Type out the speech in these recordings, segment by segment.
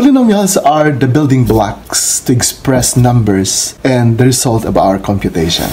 Polynomials are the building blocks to express numbers and the result of our computation.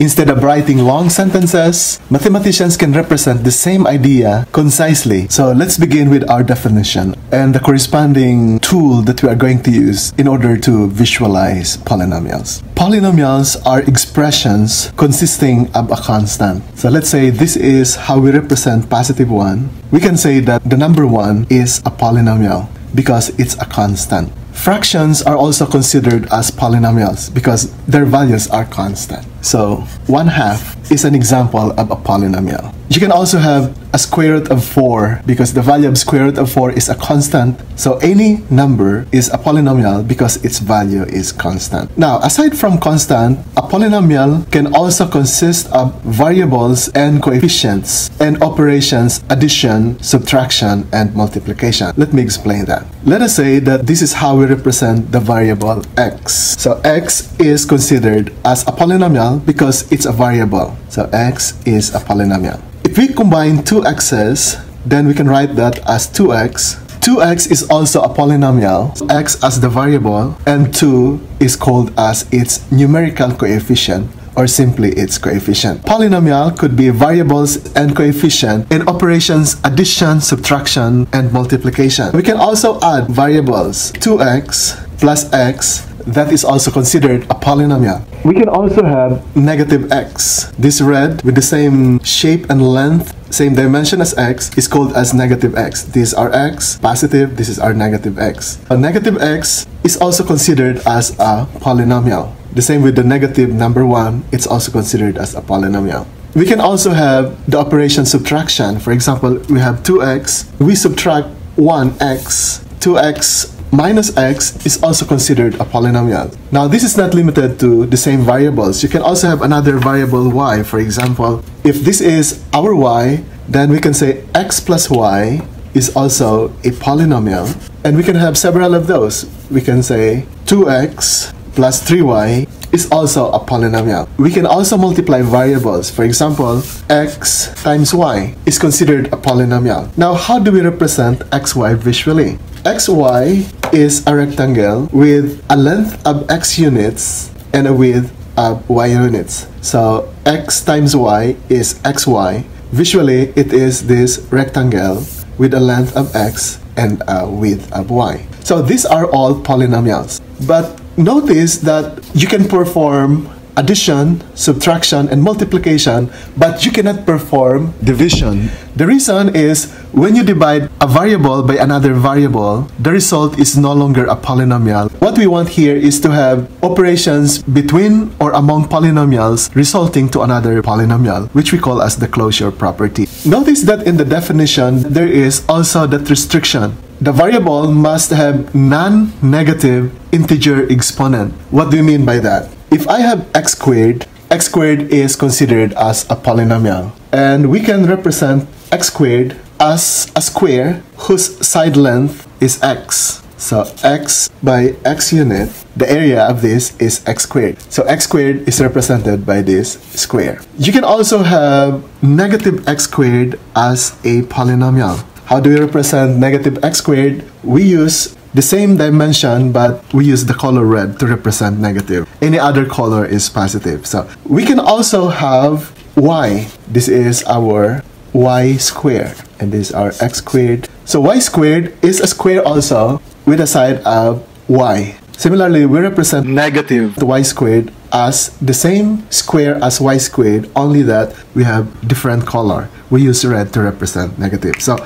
Instead of writing long sentences, mathematicians can represent the same idea concisely. So let's begin with our definition and the corresponding tool that we are going to use in order to visualize polynomials. Polynomials are expressions consisting of a constant. So let's say this is how we represent positive 1. We can say that the number 1 is a polynomial because it's a constant. Fractions are also considered as polynomials because their values are constant. So, 1 half is an example of a polynomial. You can also have a square root of 4 because the value of square root of 4 is a constant. So any number is a polynomial because its value is constant. Now, aside from constant, a polynomial can also consist of variables and coefficients and operations addition, subtraction, and multiplication. Let me explain that. Let us say that this is how we represent the variable x. So x is considered as a polynomial because it's a variable. So x is a polynomial. If we combine two x's, then we can write that as 2x. 2x is also a polynomial, x as the variable, and 2 is called as its numerical coefficient or simply its coefficient. Polynomial could be variables and coefficient in operations addition, subtraction, and multiplication. We can also add variables 2x plus x that is also considered a polynomial. We can also have negative x. This red with the same shape and length, same dimension as x is called as negative x. This is our x, positive, this is our negative x. A negative x is also considered as a polynomial. The same with the negative number 1, it's also considered as a polynomial. We can also have the operation subtraction. For example, we have 2x, we subtract 1x, 2x minus x is also considered a polynomial. Now, this is not limited to the same variables. You can also have another variable y. For example, if this is our y, then we can say x plus y is also a polynomial. And we can have several of those. We can say 2x plus 3y is also a polynomial. We can also multiply variables. For example, x times y is considered a polynomial. Now, how do we represent xy visually? Xy is a rectangle with a length of x units and a width of y units. So x times y is xy. Visually, it is this rectangle with a length of x and a width of y. So these are all polynomials. But notice that you can perform addition, subtraction, and multiplication, but you cannot perform division. The reason is when you divide a variable by another variable, the result is no longer a polynomial. What we want here is to have operations between or among polynomials resulting to another polynomial, which we call as the closure property. Notice that in the definition, there is also that restriction. The variable must have non-negative integer exponent. What do you mean by that? If I have x squared, x squared is considered as a polynomial. And we can represent x squared as a square whose side length is x. So x by x unit, the area of this is x squared. So x squared is represented by this square. You can also have negative x squared as a polynomial. How do we represent negative x squared? We use the same dimension, but we use the color red to represent negative. Any other color is positive. So we can also have y. This is our y squared, and this is our x squared. So y squared is a square also with a side of y. Similarly, we represent negative y squared as the same square as y squared, only that we have different color. We use red to represent negative. So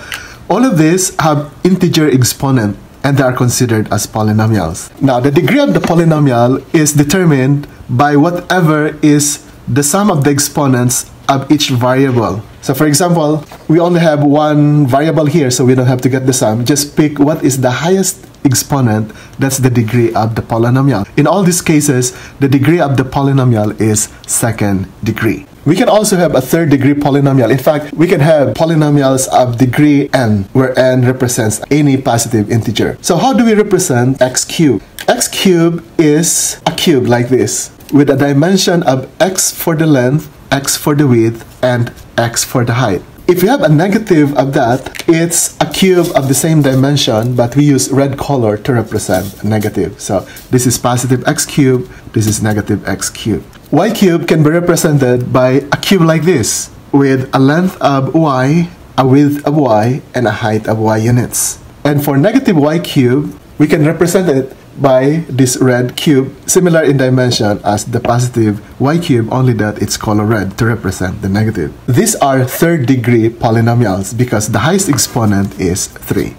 all of these have integer exponent and they are considered as polynomials. Now, the degree of the polynomial is determined by whatever is the sum of the exponents of each variable. So for example, we only have one variable here, so we don't have to get the sum. Just pick what is the highest exponent, that's the degree of the polynomial. In all these cases, the degree of the polynomial is second degree. We can also have a third degree polynomial. In fact, we can have polynomials of degree n, where n represents any positive integer. So how do we represent x cubed? x cubed is a cube like this, with a dimension of x for the length, x for the width, and x for the height. if you have a negative of that, it's a cube of the same dimension, but we use red color to represent negative. So this is positive x cubed, this is negative x cube. Y cube can be represented by a cube like this, with a length of y, a width of y, and a height of y units. And for negative y cube, we can represent it by this red cube, similar in dimension as the positive y cube, only that it's color red to represent the negative. These are third degree polynomials because the highest exponent is 3.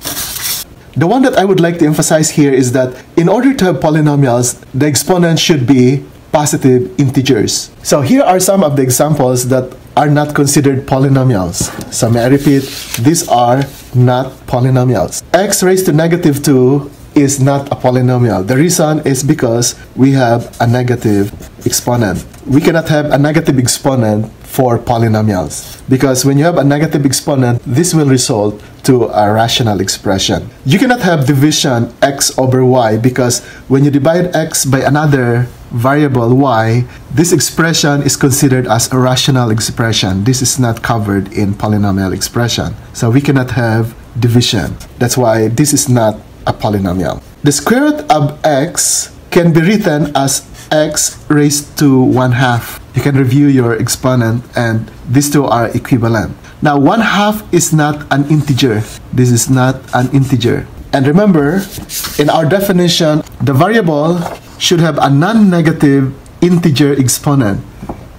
The one that I would like to emphasize here is that in order to have polynomials, the exponent should be positive integers. So here are some of the examples that are not considered polynomials. So may I repeat, these are not polynomials. x raised to negative 2 is not a polynomial. The reason is because we have a negative exponent. We cannot have a negative exponent for polynomials because when you have a negative exponent, this will result to a rational expression. You cannot have division x over y because when you divide x by another variable y, this expression is considered as a rational expression. This is not covered in polynomial expression. So we cannot have division. That's why this is not a polynomial. The square root of x can be written as x raised to 1 half. You can review your exponent and these two are equivalent. Now 1 half is not an integer. This is not an integer. And remember, in our definition, the variable should have a non-negative integer exponent.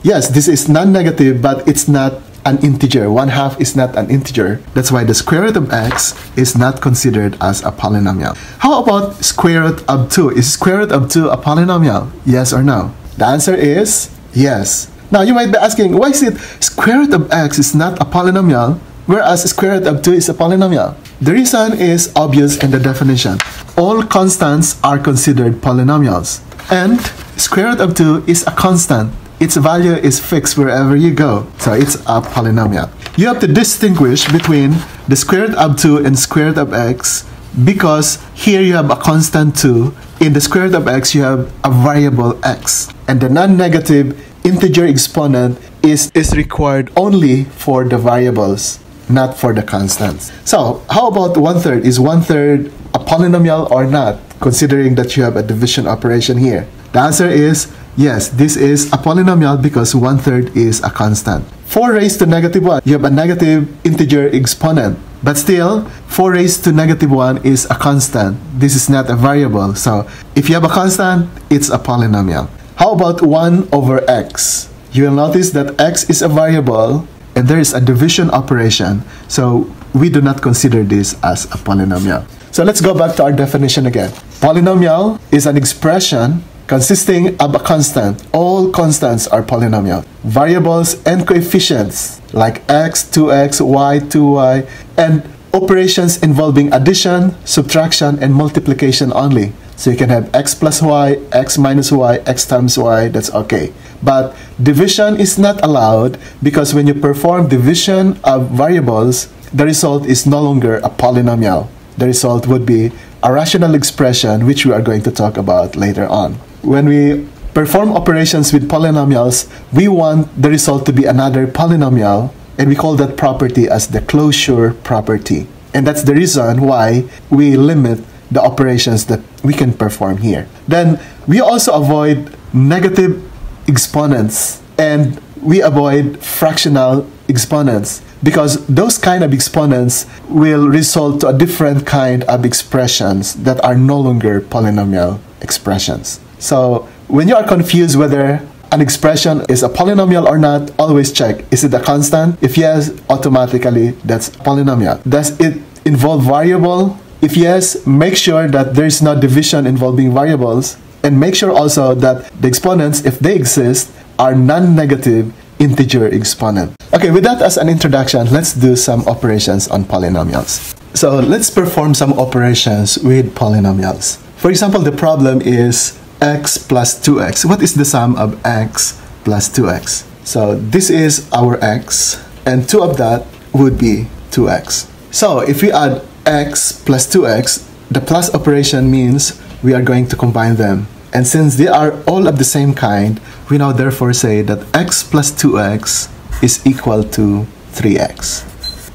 Yes, this is non-negative, but it's not an integer. One half is not an integer. That's why the square root of x is not considered as a polynomial. How about square root of 2? Is square root of 2 a polynomial? Yes or no? The answer is yes. Now you might be asking, why is it square root of x is not a polynomial, whereas square root of 2 is a polynomial? The reason is obvious in the definition. All constants are considered polynomials. And square root of 2 is a constant its value is fixed wherever you go. So it's a polynomial. You have to distinguish between the square root of 2 and square root of x because here you have a constant 2. In the square root of x, you have a variable x. And the non-negative integer exponent is, is required only for the variables, not for the constants. So how about one-third? Is one-third a polynomial or not, considering that you have a division operation here? The answer is yes, this is a polynomial because one third is a constant. 4 raised to negative 1, you have a negative integer exponent. But still, 4 raised to negative 1 is a constant. This is not a variable. So if you have a constant, it's a polynomial. How about 1 over x? You will notice that x is a variable and there is a division operation. So we do not consider this as a polynomial. So let's go back to our definition again. Polynomial is an expression consisting of a constant. All constants are polynomial. Variables and coefficients like x, 2x, y, 2y, and operations involving addition, subtraction, and multiplication only. So you can have x plus y, x minus y, x times y, that's okay. But division is not allowed because when you perform division of variables, the result is no longer a polynomial. The result would be a rational expression which we are going to talk about later on when we perform operations with polynomials, we want the result to be another polynomial, and we call that property as the closure property. And that's the reason why we limit the operations that we can perform here. Then we also avoid negative exponents and we avoid fractional exponents because those kind of exponents will result to a different kind of expressions that are no longer polynomial expressions. So when you are confused whether an expression is a polynomial or not, always check. Is it a constant? If yes, automatically that's polynomial. Does it involve variable? If yes, make sure that there is no division involving variables and make sure also that the exponents, if they exist, are non-negative integer exponent. Okay, with that as an introduction, let's do some operations on polynomials. So let's perform some operations with polynomials. For example, the problem is x plus 2x. What is the sum of x plus 2x? So this is our x, and 2 of that would be 2x. So if we add x plus 2x, the plus operation means we are going to combine them. And since they are all of the same kind, we now therefore say that x plus 2x is equal to 3x.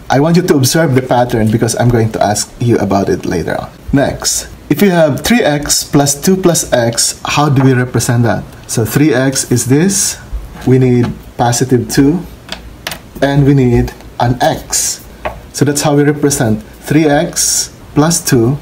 I want you to observe the pattern because I'm going to ask you about it later on. Next, if you have 3x plus 2 plus x, how do we represent that? So 3x is this, we need positive 2, and we need an x. So that's how we represent 3x plus 2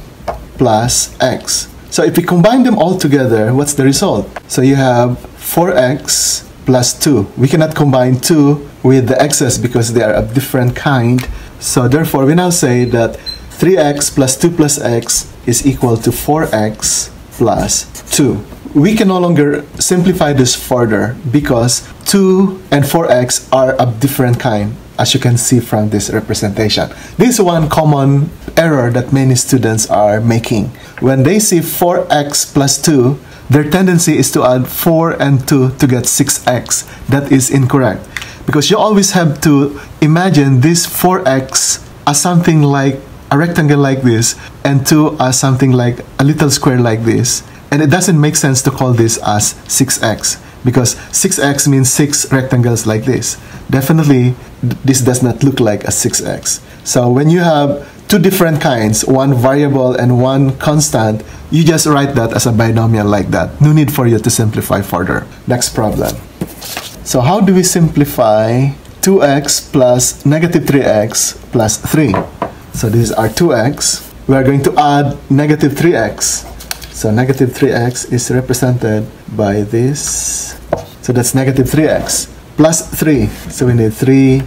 plus x. So if we combine them all together, what's the result? So you have 4x plus 2. We cannot combine 2 with the x's because they are of different kind. So therefore, we now say that 3x plus 2 plus x is equal to 4x plus 2. We can no longer simplify this further because 2 and 4x are of different kind as you can see from this representation. This is one common error that many students are making. When they see 4x plus 2, their tendency is to add 4 and 2 to get 6x. That is incorrect because you always have to imagine this 4x as something like a rectangle like this and 2 as something like a little square like this. And it doesn't make sense to call this as 6x because 6x means 6 rectangles like this. Definitely, this does not look like a 6x. So when you have two different kinds, one variable and one constant, you just write that as a binomial like that. No need for you to simplify further. Next problem. So how do we simplify 2x plus negative 3x plus 3? So this is our 2x. We are going to add negative 3x. So negative 3x is represented by this. So that's negative 3x plus 3. So we need 3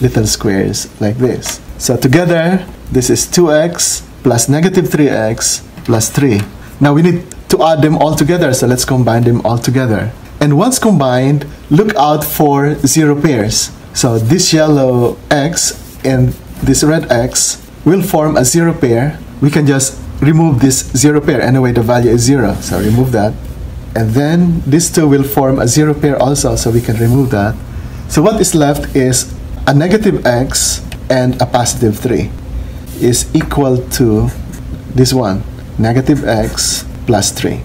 little squares like this. So together, this is 2x plus negative 3x plus 3. Now we need to add them all together, so let's combine them all together. And once combined, look out for zero pairs. So this yellow x and this red x will form a zero pair. We can just remove this zero pair. Anyway, the value is zero, so remove that. And then these two will form a zero pair also, so we can remove that. So what is left is a negative x and a positive 3 is equal to this one, negative x plus 3.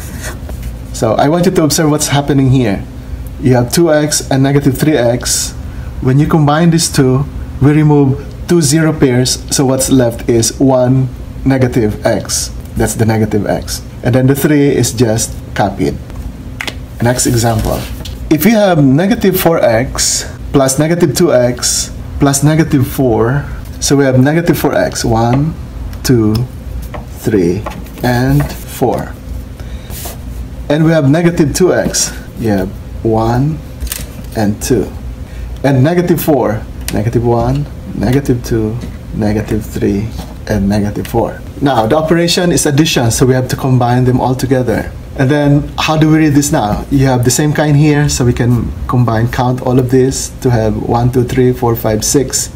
So I want you to observe what's happening here. You have 2x and negative 3x. When you combine these two, we remove two zero pairs, so what's left is 1 negative x. That's the negative x. And then the 3 is just copied. Next example. If you have negative 4x plus negative 2x plus negative 4, so we have negative 4x, 1, 2, 3, and 4 and we have negative 2x. You have 1 and 2. And negative 4, negative 1, negative 2, negative 3, and negative 4. Now, the operation is addition, so we have to combine them all together. And then, how do we read this now? You have the same kind here, so we can combine, count all of this to have 1, 2, 3, 4, 5, 6.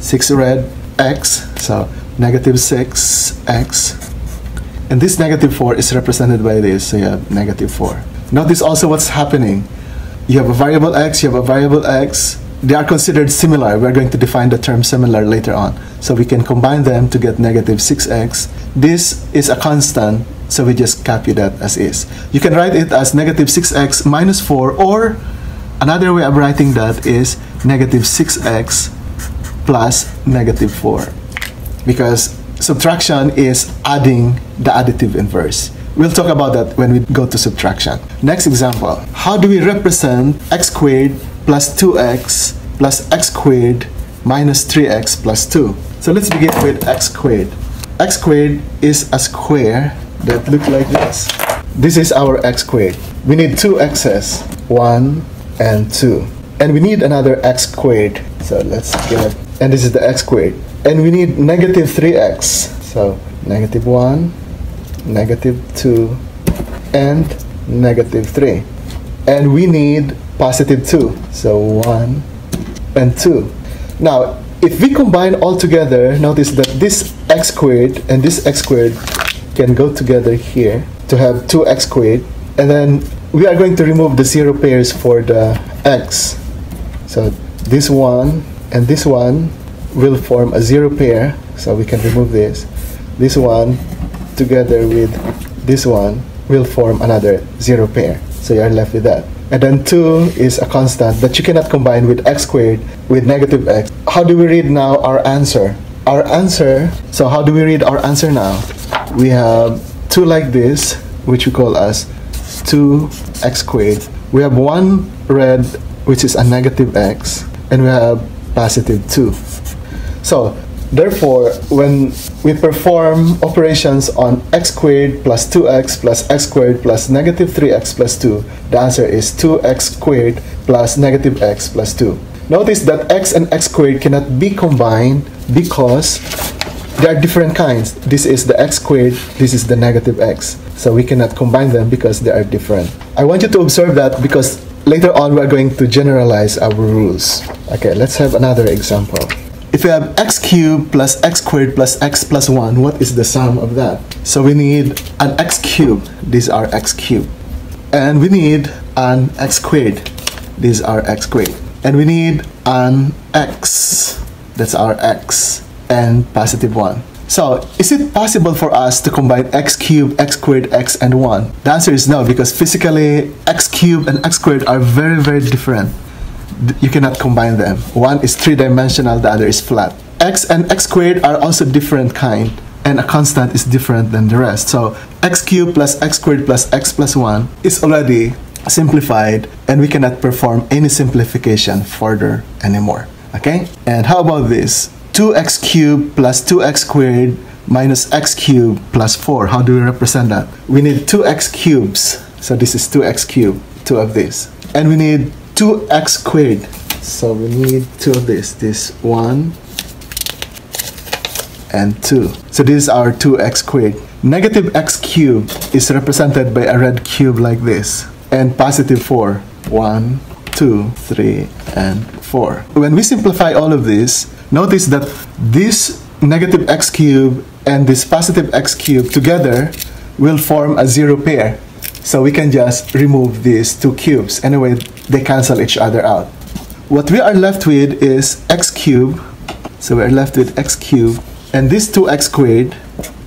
6 red, x, so negative 6, x, and this negative 4 is represented by this, so you have negative 4. Notice also what's happening. You have a variable x, you have a variable x. They are considered similar. We're going to define the term similar later on. So we can combine them to get negative 6x. This is a constant, so we just copy that as is. You can write it as negative 6x minus 4, or another way of writing that is negative 6x plus negative 4. Because subtraction is adding the additive inverse. We'll talk about that when we go to subtraction. Next example. How do we represent x squared plus 2x plus x squared minus 3x plus 2? So let's begin with x squared. x squared is a square that looks like this. This is our x squared. We need two x's, 1 and 2. And we need another x squared. So let's get, and this is the x squared and we need negative 3x so negative 1 negative 2 and negative 3 and we need positive 2 so 1 and 2 now if we combine all together notice that this x squared and this x squared can go together here to have 2x squared. And then we are going to remove the zero pairs for the x. So this one and this one will form a zero pair. So we can remove this. This one together with this one will form another zero pair. So you're left with that. And then 2 is a constant that you cannot combine with x squared with negative x. How do we read now our answer? Our answer, so how do we read our answer now? We have 2 like this, which we call as 2x squared. We have one red, which is a negative x, and we have positive 2. So Therefore, when we perform operations on x squared plus 2x plus x squared plus negative 3x plus 2, the answer is 2x squared plus negative x plus 2. Notice that x and x squared cannot be combined because they are different kinds. This is the x squared, this is the negative x. So we cannot combine them because they are different. I want you to observe that because later on we are going to generalize our rules. Okay, let's have another example. If we have x cubed plus x squared plus x plus 1, what is the sum of that? So we need an x cubed. These are x cubed. And we need an x squared. These are x squared. And we need an x. That's our x. And positive 1. So, is it possible for us to combine x cubed, x squared, x, and 1? The answer is no, because physically, x cubed and x squared are very, very different you cannot combine them. One is three-dimensional, the other is flat. x and x squared are also different kind, and a constant is different than the rest. So x cubed plus x squared plus x plus 1 is already simplified, and we cannot perform any simplification further anymore. Okay? And how about this? 2x cubed plus 2x squared minus x cubed plus 4. How do we represent that? We need 2x cubes. So this is 2x cubed, two of these. And we need 2x squared. So we need two of this. This 1 and 2. So this is our 2x squared. Negative x cubed is represented by a red cube like this. And positive 4. 1, 2, 3, and 4. When we simplify all of this, notice that this negative x cubed and this positive x cubed together will form a zero pair. So we can just remove these two cubes. Anyway, they cancel each other out. What we are left with is x cubed. So we're left with x cubed and this 2x squared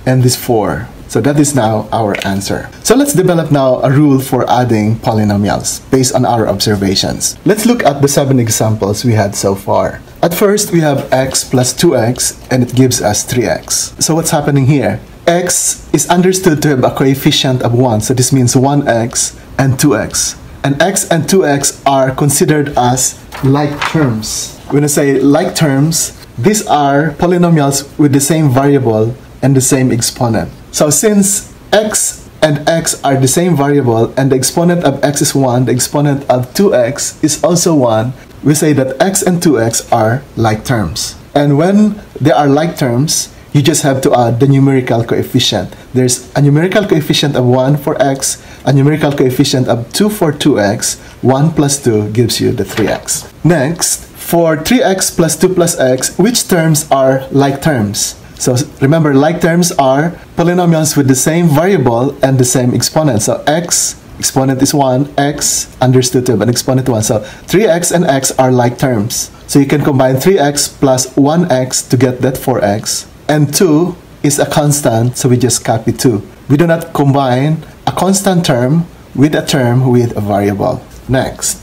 and this 4. So that is now our answer. So let's develop now a rule for adding polynomials based on our observations. Let's look at the seven examples we had so far. At first, we have x plus 2x and it gives us 3x. So what's happening here? x is understood to have a coefficient of 1. So this means 1x and 2x. And x and 2x are considered as like terms. When I say like terms, these are polynomials with the same variable and the same exponent. So since x and x are the same variable and the exponent of x is 1, the exponent of 2x is also 1, we say that x and 2x are like terms. And when they are like terms, you just have to add the numerical coefficient. There's a numerical coefficient of 1 for x, a numerical coefficient of 2 for 2x, 1 plus 2 gives you the 3x. Next, for 3x plus 2 plus x, which terms are like terms? So remember, like terms are polynomials with the same variable and the same exponent. So x exponent is 1, x understood to have an exponent 1. So 3x and x are like terms. So you can combine 3x plus 1x to get that 4x and 2 is a constant, so we just copy 2. We do not combine a constant term with a term with a variable. Next,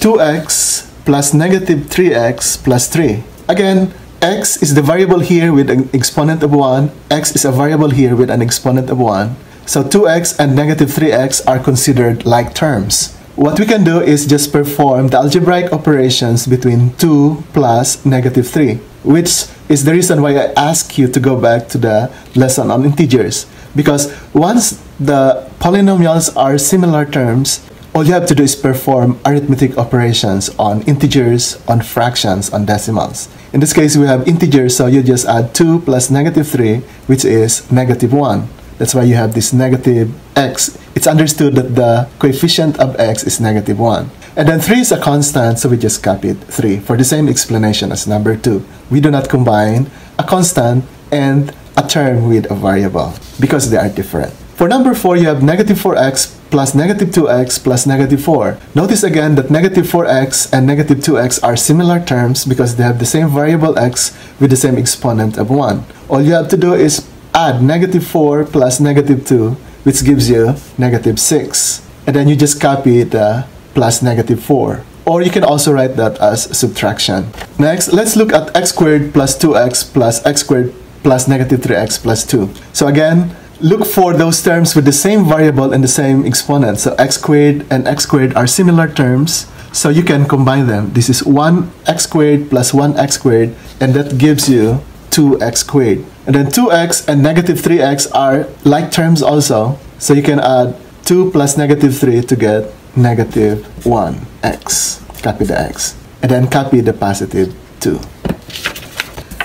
2x plus negative 3x plus 3. Again, x is the variable here with an exponent of 1, x is a variable here with an exponent of 1. So 2x and negative 3x are considered like terms. What we can do is just perform the algebraic operations between 2 plus negative 3 which is the reason why I ask you to go back to the lesson on integers. Because once the polynomials are similar terms, all you have to do is perform arithmetic operations on integers, on fractions, on decimals. In this case, we have integers, so you just add 2 plus negative 3, which is negative 1. That's why you have this negative x. It's understood that the coefficient of x is negative 1. And then 3 is a constant, so we just copied 3 for the same explanation as number 2. We do not combine a constant and a term with a variable because they are different. For number 4, you have negative 4x plus negative 2x plus negative 4. Notice again that negative 4x and negative 2x are similar terms because they have the same variable x with the same exponent of 1. All you have to do is add negative 4 plus negative 2 which gives you negative 6. and then you just copy the plus negative 4. Or you can also write that as subtraction. Next, let's look at x squared plus 2x plus x squared plus negative 3x plus 2. So again, look for those terms with the same variable and the same exponent. So x squared and x squared are similar terms. So you can combine them. This is 1x squared plus 1x squared and that gives you 2x squared. And then 2x and negative 3x are like terms also. So you can add 2 plus negative 3 to get negative 1x. Copy the x. And then copy the positive 2.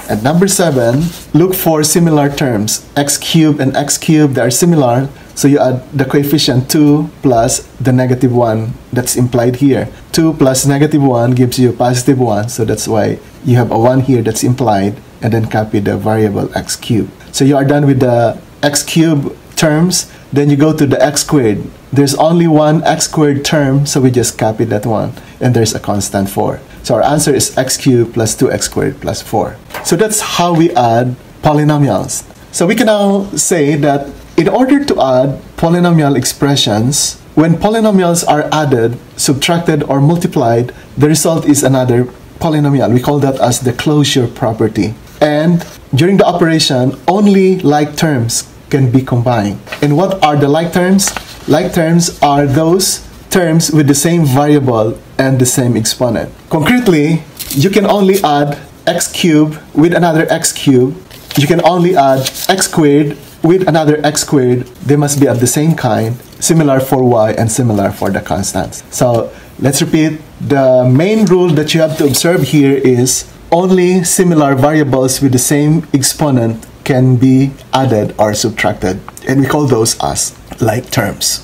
At number 7, look for similar terms. x cubed and x cubed, they are similar. So you add the coefficient 2 plus the negative 1 that's implied here. 2 plus negative 1 gives you positive 1. So that's why you have a 1 here that's implied. And then copy the variable x cubed. So you are done with the x cubed terms. Then you go to the x squared. There's only one x squared term. So we just copy that one. And there's a constant 4. So our answer is x cubed plus 2x squared plus 4. So that's how we add polynomials. So we can now say that in order to add polynomial expressions, when polynomials are added, subtracted, or multiplied, the result is another polynomial. We call that as the closure property. And during the operation, only like terms can be combined. And what are the like terms? Like terms are those terms with the same variable and the same exponent. Concretely, you can only add x cubed with another x cubed. You can only add x squared with another x squared. They must be of the same kind, similar for y and similar for the constants. So let's repeat. The main rule that you have to observe here is only similar variables with the same exponent can be added or subtracted. And we call those as like terms.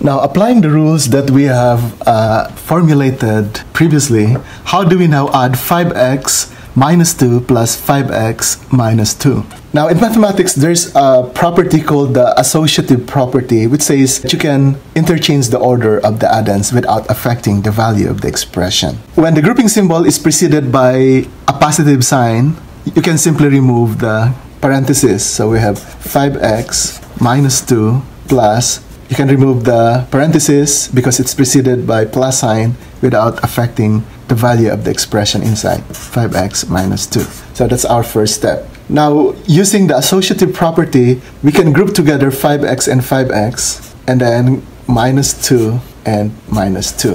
Now, applying the rules that we have uh, formulated previously, how do we now add 5x minus 2 plus 5x minus 2? Now, in mathematics, there's a property called the associative property, which says that you can interchange the order of the addends without affecting the value of the expression. When the grouping symbol is preceded by a positive sign, you can simply remove the parenthesis. So we have 5x minus 2 plus you can remove the parenthesis because it's preceded by plus sign without affecting the value of the expression inside. 5x minus 2 so that's our first step. Now using the associative property we can group together 5x and 5x and then minus 2 and minus 2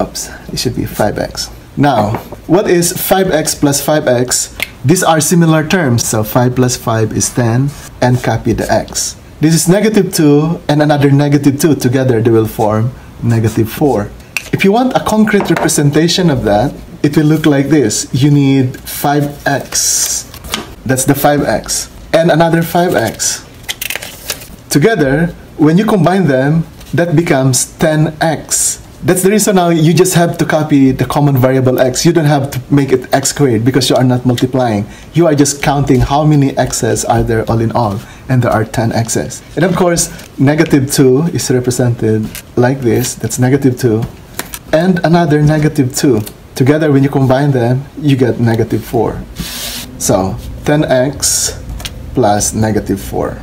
oops it should be 5x now what is 5x plus 5x these are similar terms so 5 plus 5 is 10 and copy the x this is negative 2 and another negative 2. Together they will form negative 4. If you want a concrete representation of that, it will look like this. You need 5x. That's the 5x. And another 5x. Together, when you combine them, that becomes 10x. That's the reason now you just have to copy the common variable x. You don't have to make it x squared because you are not multiplying. You are just counting how many x's are there all in all. And there are 10 x's. And of course, negative 2 is represented like this. That's negative 2. And another negative 2. Together, when you combine them, you get negative 4. So, 10x plus negative 4.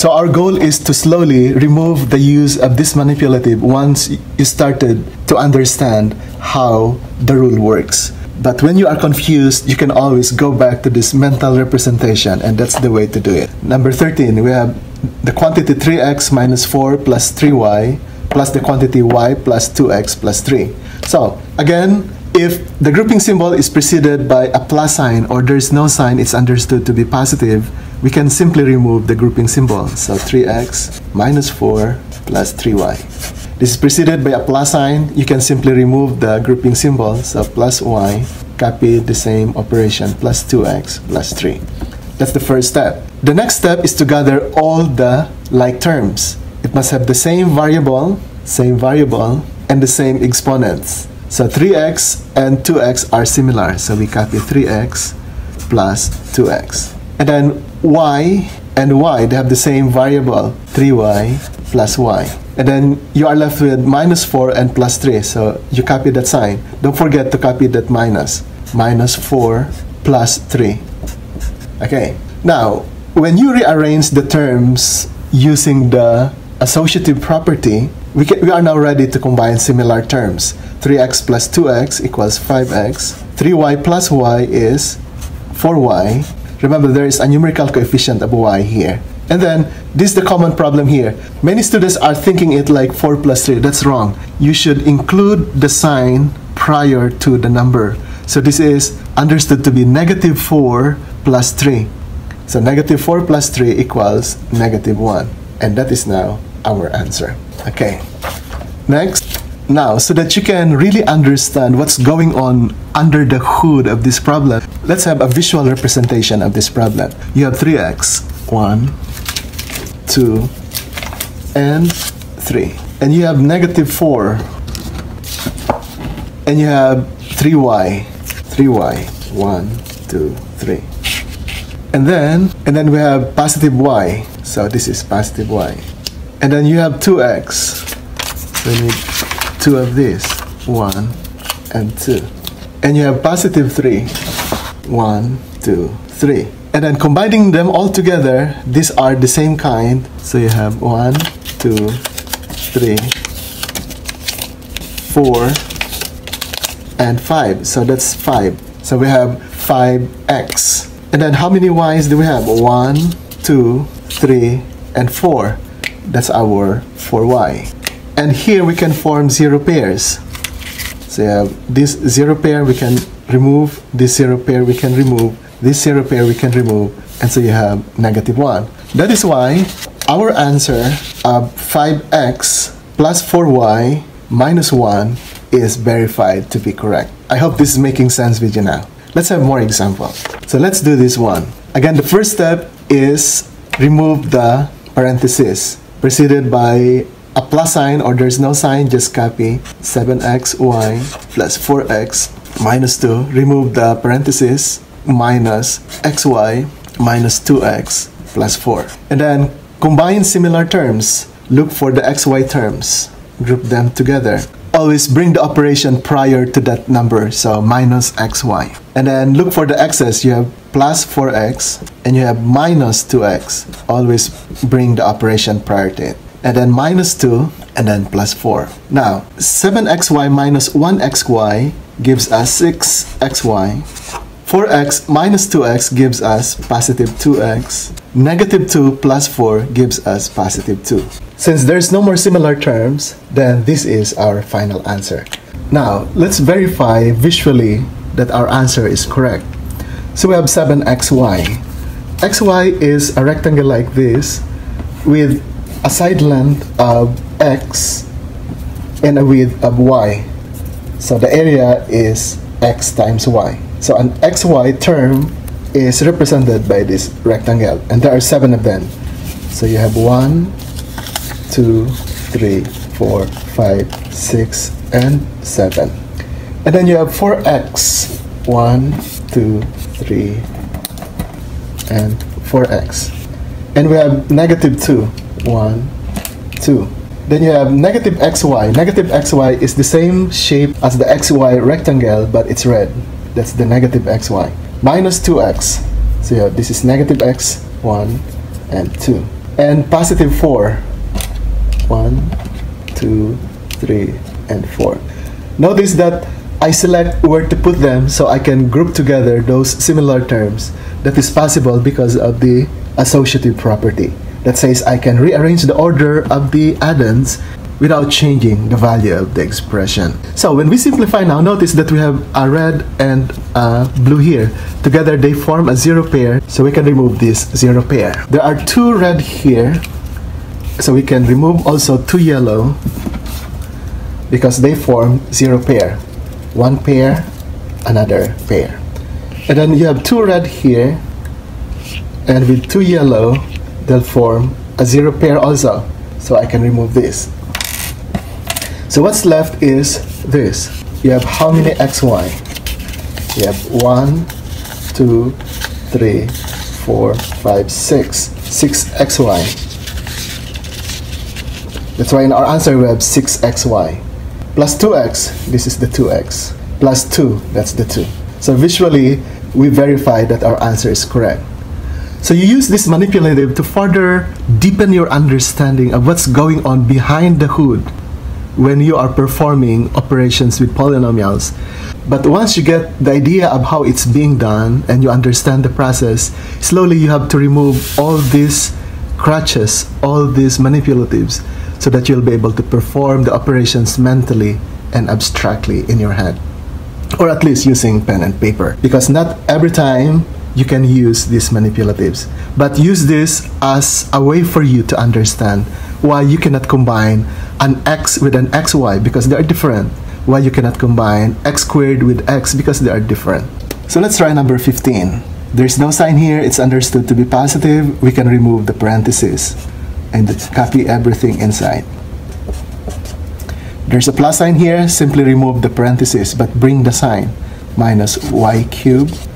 So our goal is to slowly remove the use of this manipulative once you started to understand how the rule works. But when you are confused, you can always go back to this mental representation and that's the way to do it. Number 13, we have the quantity 3x minus 4 plus 3y plus the quantity y plus 2x plus 3. So again, if the grouping symbol is preceded by a plus sign or there's no sign, it's understood to be positive, we can simply remove the grouping symbol. So 3x minus 4 plus 3y. This is preceded by a plus sign. You can simply remove the grouping symbol. So plus y, copy the same operation, plus 2x plus 3. That's the first step. The next step is to gather all the like terms. It must have the same variable, same variable, and the same exponents. So 3x and 2x are similar. So we copy 3x plus 2x. And then y and y, they have the same variable, 3y plus y. And then you are left with minus 4 and plus 3. So you copy that sign. Don't forget to copy that minus. Minus 4 plus 3. Okay. Now, when you rearrange the terms using the associative property, we, can, we are now ready to combine similar terms. 3x plus 2x equals 5x. 3y plus y is 4y. Remember, there is a numerical coefficient of y here. And then, this is the common problem here. Many students are thinking it like 4 plus 3. That's wrong. You should include the sign prior to the number. So this is understood to be negative 4 plus 3. So negative 4 plus 3 equals negative 1. And that is now our answer. Okay. Next. Now, so that you can really understand what's going on under the hood of this problem, let's have a visual representation of this problem. You have 3x, 1, 2, and 3. And you have negative 4, and you have 3y, 3y, 1, 2, 3. And then, and then we have positive y. So this is positive y. And then you have 2x. So you need two of this. 1 and 2. And you have positive 3. 1, 2, 3. And then combining them all together, these are the same kind. So you have 1, 2, 3, 4, and 5. So that's 5. So we have 5x. And then how many y's do we have? 1, 2, 3, and 4. That's our 4y. And here we can form zero pairs. So you uh, this zero pair we can remove, this zero pair we can remove, this zero pair we can remove, and so you have negative 1. That is why our answer of 5x plus 4y minus 1 is verified to be correct. I hope this is making sense with you now. Let's have more examples. So let's do this one. Again, the first step is remove the parenthesis preceded by a plus sign or there's no sign, just copy 7xy plus 4x minus 2. Remove the parenthesis minus xy minus 2x plus 4. And then combine similar terms. Look for the xy terms. Group them together always bring the operation prior to that number, so minus xy. And then look for the x's, you have plus 4x and you have minus 2x. Always bring the operation prior to it. And then minus 2 and then plus 4. Now, 7xy minus 1xy gives us 6xy. 4x minus 2x gives us positive 2x. Negative 2 plus 4 gives us positive 2. Since there's no more similar terms, then this is our final answer. Now, let's verify visually that our answer is correct. So we have 7xy. xy is a rectangle like this with a side length of x and a width of y. So the area is x times y. So an xy term is represented by this rectangle and there are seven of them. So you have one, two, three, four, five, six, and seven. And then you have 4x. One, two, three, and 4x. And we have negative 2. 1, 2. Then you have negative xy. Negative xy is the same shape as the xy rectangle, but it's red. That's the negative xy. Minus 2x. So yeah, this is negative x, 1, and 2. And positive 4. 1, 2, 3, and 4. Notice that I select where to put them so I can group together those similar terms. That is possible because of the associative property that says I can rearrange the order of the addends without changing the value of the expression. So when we simplify now, notice that we have a red and a blue here. Together they form a zero pair, so we can remove this zero pair. There are two red here, so we can remove also two yellow because they form zero pair. One pair, another pair. And then you have two red here, and with two yellow, they'll form a zero pair also. So I can remove this. So what's left is this. You have how many xy? You have one, two, three, four, five, six. Six xy. That's why in our answer we have 6xy. Plus 2x, this is the 2x. Plus 2, that's the 2. So visually, we verify that our answer is correct. So you use this manipulative to further deepen your understanding of what's going on behind the hood when you are performing operations with polynomials. But once you get the idea of how it's being done and you understand the process, slowly you have to remove all these crutches, all these manipulatives, so that you'll be able to perform the operations mentally and abstractly in your head. Or at least using pen and paper. Because not every time you can use these manipulatives. But use this as a way for you to understand why you cannot combine an x with an xy because they are different. Why you cannot combine x squared with x because they are different. So let's try number 15. There's no sign here, it's understood to be positive. We can remove the parentheses and copy everything inside. There's a plus sign here, simply remove the parentheses but bring the sign. Minus y cubed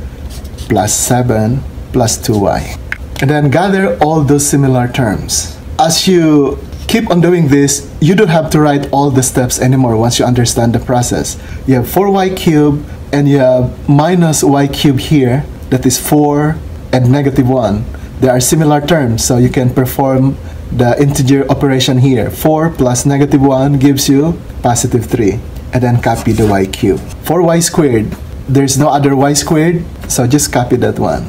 plus 7 plus 2y. And then gather all those similar terms. As you keep on doing this, you don't have to write all the steps anymore once you understand the process. You have 4y cubed and you have minus y cubed here, that is 4 and negative 1. There are similar terms, so you can perform the integer operation here. 4 plus negative 1 gives you positive 3. And then copy the y cubed. 4y squared there's no other y squared, so just copy that one.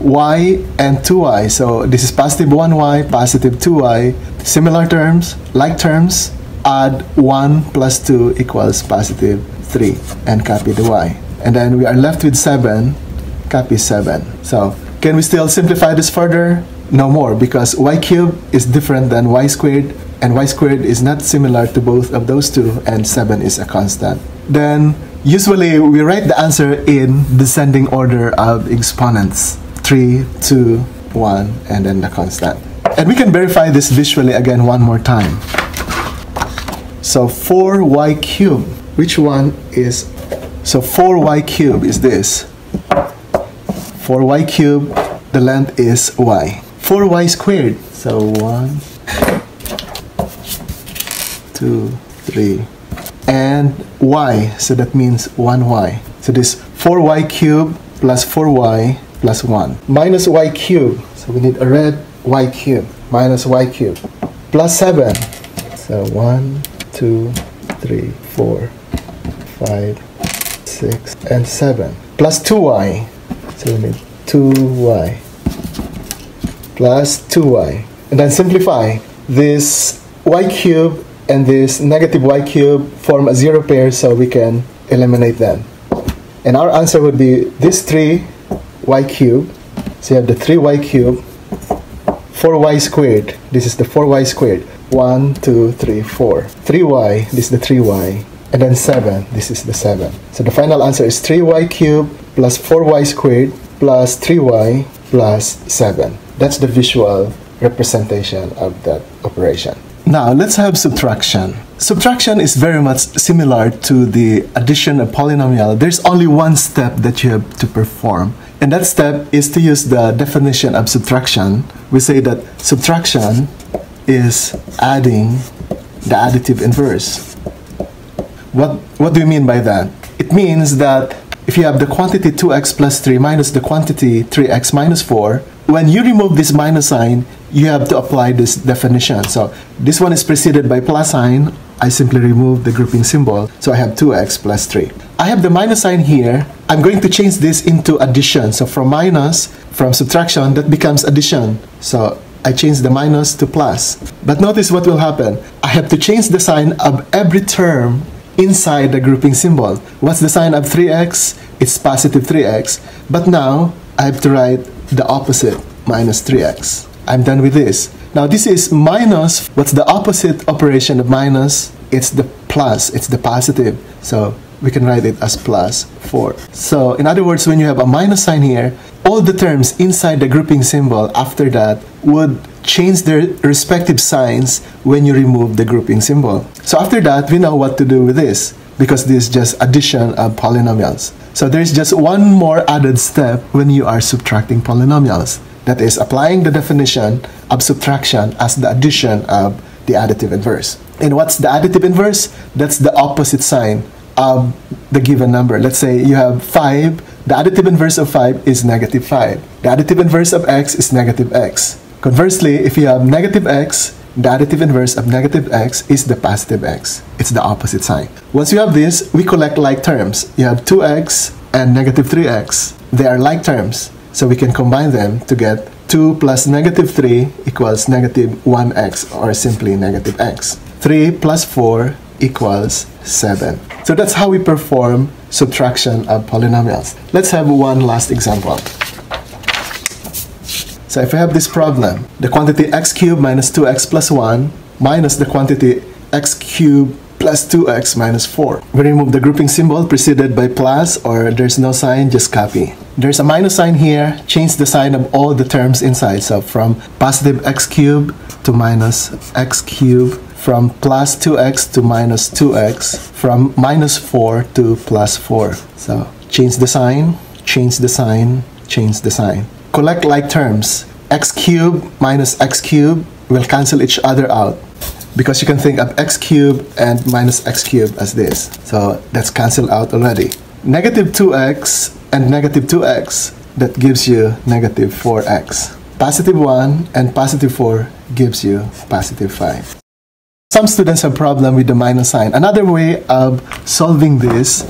y and 2y, so this is positive 1y, positive 2y, similar terms, like terms, add 1 plus 2 equals positive 3, and copy the y. And then we are left with 7, copy 7. So, can we still simplify this further? No more, because y cubed is different than y squared, and y squared is not similar to both of those two, and 7 is a constant. Then, Usually, we write the answer in descending order of exponents 3, 2, 1, and then the constant. And we can verify this visually again one more time. So 4y cubed, which one is, so 4y cubed is this. 4y cubed, the length is y. 4y squared, so 1, 2, 3, and y, so that means 1y. So this 4y cubed plus 4y plus 1 minus y cubed. So we need a red y cubed minus y cubed plus 7. So 1, 2, 3, 4, 5, 6, and 7 plus 2y. So we need 2y plus 2y. And then simplify this y cubed and this negative y cube form a zero pair so we can eliminate them. And our answer would be this 3 y cube. So you have the 3y cube, 4y squared. This is the 4y squared. 1, 2, 3, 4. 3y, this is the 3y. And then 7, this is the 7. So the final answer is 3y cubed plus 4y squared plus 3y plus 7. That's the visual representation of that operation. Now let's have subtraction. Subtraction is very much similar to the addition of polynomial. There's only one step that you have to perform. And that step is to use the definition of subtraction. We say that subtraction is adding the additive inverse. What, what do you mean by that? It means that if you have the quantity 2x plus 3 minus the quantity 3x minus 4, when you remove this minus sign, you have to apply this definition. So this one is preceded by plus sign. I simply remove the grouping symbol. So I have 2x plus 3. I have the minus sign here. I'm going to change this into addition. So from minus, from subtraction, that becomes addition. So I change the minus to plus. But notice what will happen. I have to change the sign of every term inside the grouping symbol. What's the sign of 3x? It's positive 3x. But now, I have to write the opposite, minus 3x. I'm done with this. Now this is minus, what's the opposite operation of minus? It's the plus, it's the positive. So we can write it as plus 4. So in other words, when you have a minus sign here, all the terms inside the grouping symbol after that would change their respective signs when you remove the grouping symbol. So after that, we know what to do with this because this is just addition of polynomials. So there's just one more added step when you are subtracting polynomials. That is applying the definition of subtraction as the addition of the additive inverse. And what's the additive inverse? That's the opposite sign of the given number. Let's say you have 5 The additive inverse of 5 is negative 5. The additive inverse of x is negative x. Conversely, if you have negative x, the additive inverse of negative x is the positive x. It's the opposite sign. Once you have this, we collect like terms. You have 2x and negative 3x. They are like terms, so we can combine them to get 2 plus negative 3 equals negative 1x or simply negative x. 3 plus 4 equals 7. So that's how we perform subtraction of polynomials. Let's have one last example. So if I have this problem, the quantity x cubed minus 2x plus 1 minus the quantity x cubed plus 2x minus 4. We remove the grouping symbol preceded by plus or there's no sign, just copy. There's a minus sign here, change the sign of all the terms inside. So from positive x cubed to minus x cubed, from plus 2x to minus 2x, from minus 4 to plus 4. So change the sign, change the sign, change the sign. Collect like terms. x cubed minus x cubed will cancel each other out because you can think of x cubed and minus x cubed as this. So that's canceled out already. Negative 2x and negative 2x, that gives you negative 4x. Positive 1 and positive 4 gives you positive 5. Some students have problem with the minus sign. Another way of solving this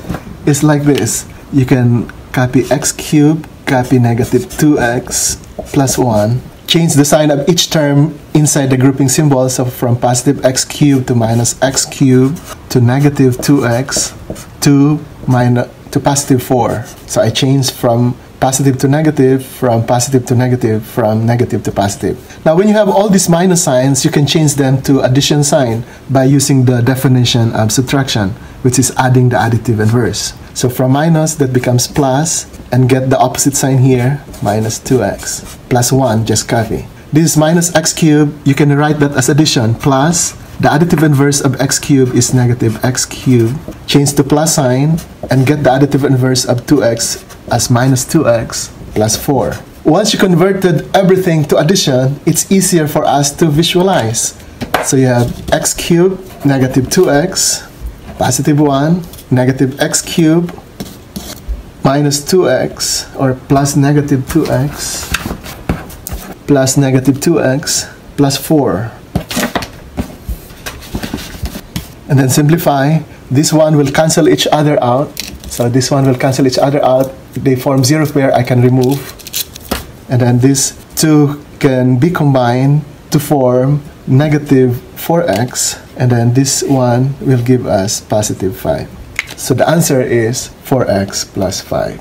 is like this. You can copy x cubed, copy negative 2x plus 1 change the sign of each term inside the grouping symbol. So from positive x cubed to minus x cubed to negative 2x to minus to positive 4. So I change from positive to negative, from positive to negative, from negative to positive. Now when you have all these minus signs, you can change them to addition sign by using the definition of subtraction, which is adding the additive inverse. So from minus, that becomes plus, and get the opposite sign here, minus 2x. Plus 1, just copy. This is minus x cubed, you can write that as addition, plus the additive inverse of x cubed is negative x cubed. Change the plus sign and get the additive inverse of 2x as minus 2x plus 4. Once you converted everything to addition, it's easier for us to visualize. So you have x cubed, negative 2x, positive 1, negative x cubed, minus 2x or plus negative 2x plus negative 2x plus 4 and then simplify. This one will cancel each other out. So this one will cancel each other out. They form zero pair I can remove. And then these two can be combined to form negative 4x and then this one will give us positive 5 so the answer is 4x plus 5.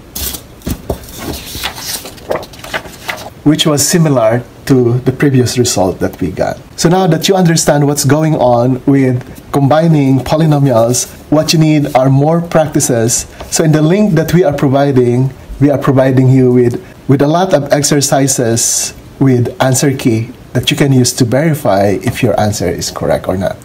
Which was similar to the previous result that we got. So now that you understand what's going on with combining polynomials, what you need are more practices. So in the link that we are providing, we are providing you with, with a lot of exercises with answer key that you can use to verify if your answer is correct or not.